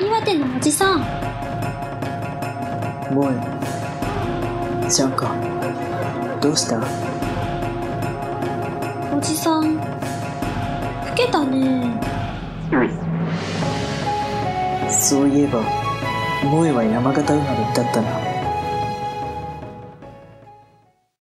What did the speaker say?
岩手のおじさん。萌えちゃんかどうした？おじさん。老けたね。そういえば萌えは山形生まれだったな。